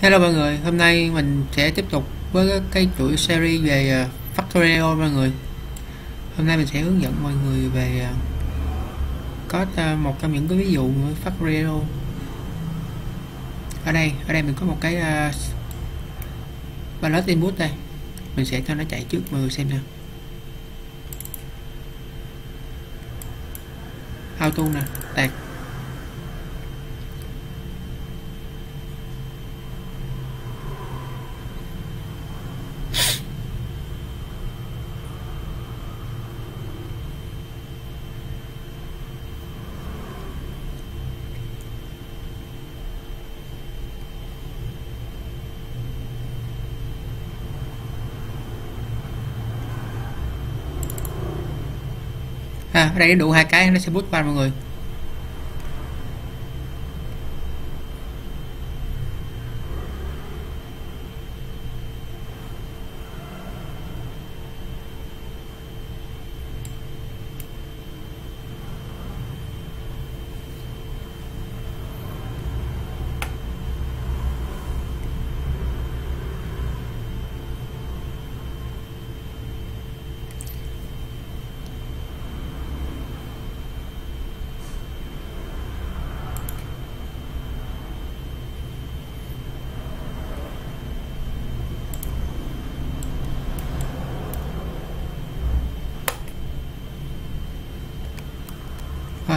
Hello mọi người, hôm nay mình sẽ tiếp tục với cái chuỗi series về uh, Factorio mọi người. Hôm nay mình sẽ hướng dẫn mọi người về à, có à, một trong những cái ví dụ của Factorio. Ở đây, ở đây mình có một cái uh, palette input đây. Mình sẽ cho nó chạy trước mọi người xem nha. Auto nè, tạc à, ở đây đủ hai cái nó sẽ bút qua mọi người.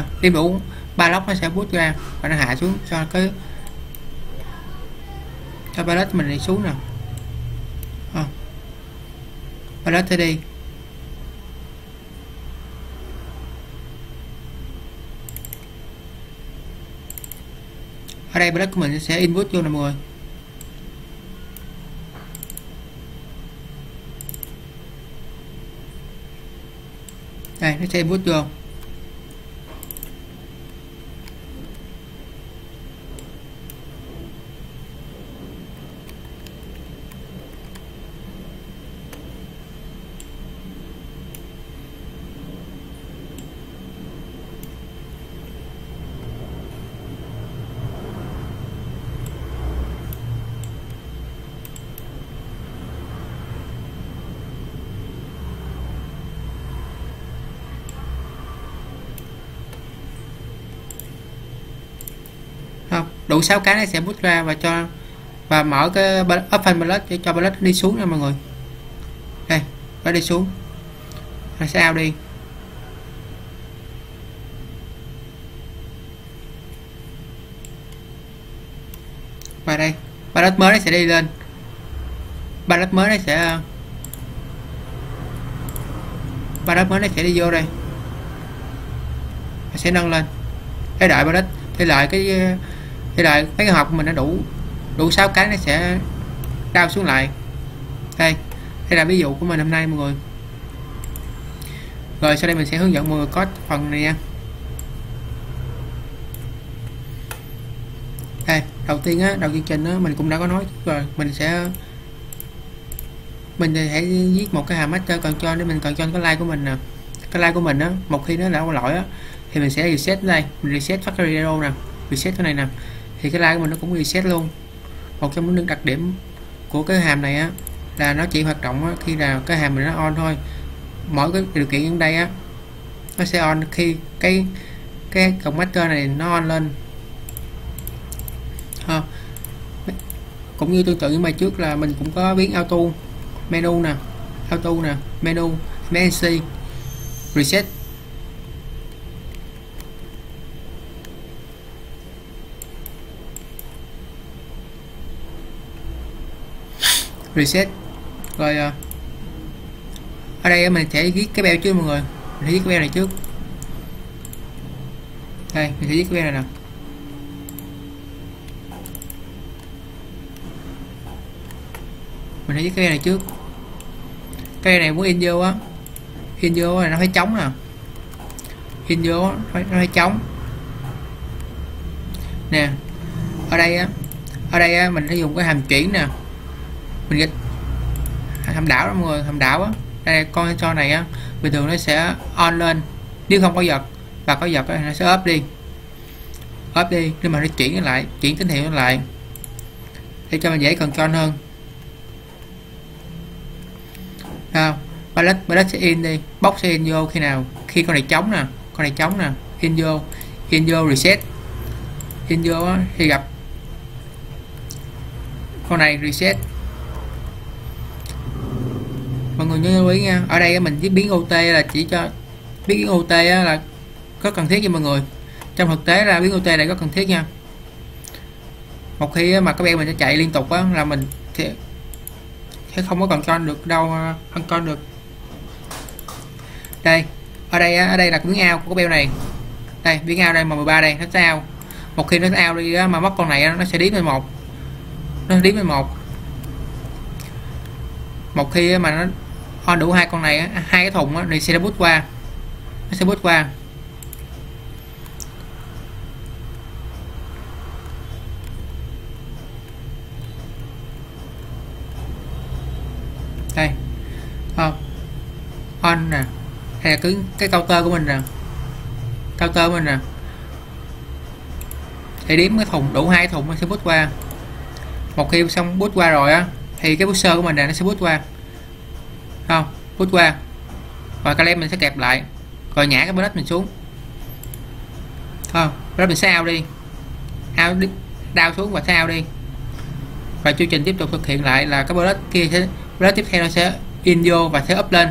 À, tiêm đủ ba lóc nó sẽ bút ra và nó hạ xuống cho cái cho pallet mình đi xuống nè à. Ờ. pallet tới đi. Ở đây pallet của mình sẽ input vô nè mọi người. Đây nó sẽ input vô không đủ 6 cái này sẽ bút ra và cho, và mở cái open pallet để cho pallet đi xuống nha mọi người. Đây nó đi xuống. Nó sẽ out đi. Và đây pallet mới nó sẽ đi lên. Pallet mới nó sẽ pallet mới nó sẽ đi vô đây. Nó sẽ nâng lên. Cái đợi pallet thì lại cái thì là mấy cái hộp của mình nó đủ đủ 6 cái nó sẽ đau xuống lại. Đây đây là ví dụ của mình hôm nay mọi người. Rồi sau đây mình sẽ hướng dẫn mọi người có phần này nha. Đây, đầu tiên á, đầu chương trình á, mình cũng đã có nói rồi. Mình sẽ mình sẽ viết một cái hàm master còn cho để mình còn cho cái like của mình nè. Cái like của mình á, một khi nó đã qua lỗi á, thì mình sẽ reset đây. Mình reset factory error nè, reset cái này nè thì cái like của mình nó cũng reset luôn. Một trong những đặc điểm của cái hàm này á là nó chỉ hoạt động á, khi nào cái hàm mình nó on thôi. Mỗi cái điều kiện ở đây á nó sẽ on khi cái cái cổng master này nó on lên. Ha. cũng như tương tự như bài trước là mình cũng có biến auto menu nè auto nè menu mc reset. Reset. Rồi uh, ờ, ở đây mình sẽ viết cái beo trước mọi người. Mình sẽ viết cái beo này trước. Đây mình sẽ viết cái beo này nè. Mình sẽ viết cái beo này trước. Cái này muốn in vô á. In vô là nó phải trống nè. In vô nó phải, nó phải trống nè ở đây á ở đây á mình sẽ dùng cái hàm chuyển nè mình gạch hàm đảo đó mọi người hàm đảo á. Đây, con cho này á, bình thường nó sẽ on lên. Nếu không có giật, và có giật nó sẽ up đi. Up đi, nhưng mà nó chuyển lại, chuyển tín hiệu lại. Để cho mình dễ cần cho hơn. Không pallet pallet sẽ in đi. Box sẽ in vô khi nào? Khi con này trống nè, con này trống nè. In vô in vô reset. In vô thì gặp. Con này reset người nhớ lưu ý nha. Ở đây mình viết biến OT là chỉ cho biến OT là có cần thiết cho mọi người. Trong thực tế là biến OT này có cần thiết nha. Một khi mà cái beo mình sẽ chạy liên tục á, là mình sẽ sẽ không có còn con được đâu ăn con được. Đây ở đây ở đây là biến ao của cái beo này. Đây biến ao đây mà 13 đây nó sao một khi nó ao đi á, mà mất con này nó sẽ đếm lên một. Nó đếm lên một. Một khi mà nó on đủ hai con này hai cái thùng thì sẽ bút qua. Nó sẽ bút qua. Đây. Ờ. Không on nè. Hay là cái cái counter của mình nè. Counter của mình nè. Thì đếm cái thùng, đủ hai thùng nó sẽ bút qua. Một khi xong bút qua rồi á, thì cái booster của mình nè, nó sẽ bút qua không bút qua. Rồi cái mình sẽ kẹp lại. Rồi nhả cái bullet mình xuống. Không bullet mình sẽ out đi. Out đi đao xuống và sao đi. Và chương trình tiếp tục thực hiện lại là cái bullet kia sẽ bullet tiếp theo nó sẽ in vô và sẽ up lên.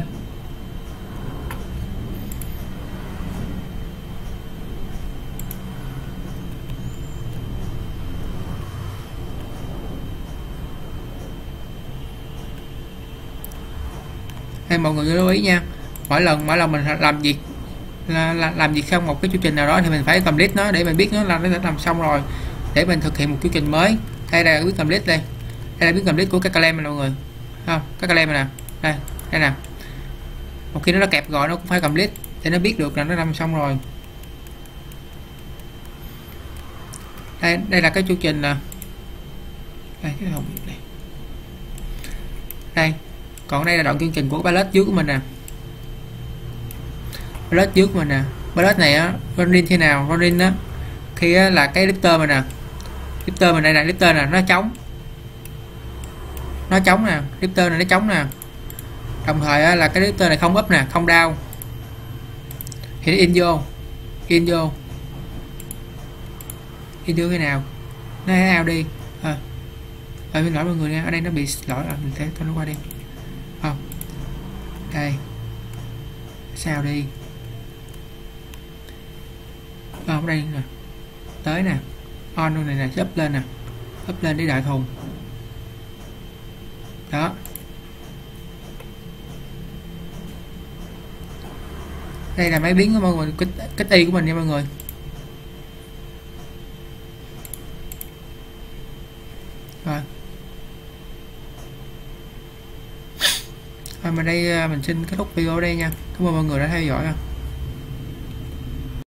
Hay mọi người lưu ý nha mỗi lần mỗi lần mình làm việc là, là, làm việc xong một cái chương trình nào đó thì mình phải cầm list nó để mình biết nó là nó đã làm xong rồi để mình thực hiện một chương trình mới. Đây là biết cầm list đây. Đây là biết cầm list của các calem này mọi người. Không? Các calem này nè. Đây đây nè. Một khi nó đã kẹp gọi nó cũng phải cầm list để nó biết được là nó làm xong rồi. Đây đây là cái chương trình nè. Đây cái hồng này. đây còn đây là đoạn chương trình của pallet dưới của mình nè. Pallet dưới của mình nè. Pallet này á running thế nào? Running á khi á, là cái lifter mình nè. Lifter mình đây là lifter nè nó trống. Nó trống nè lifter này nó trống nè. Đồng thời á, là cái lifter này không up nè không đau thì in vô in vô. In vô cái nào? Nó nào đi? À. à, bên lỗi mọi người nha ở đây nó bị lỗi à, mình sẽ cho nó qua đi đây sao đi? Ở đây nè tới nè. On luôn này nè, up lên nè. Up lên để đại thùng. Đó. Đây là máy biến của mọi người kích kích y của mình nha mọi người. Rồi. Rồi mà đây à, mình xin kết thúc video ở đây nha. Cảm ơn mọi người đã theo dõi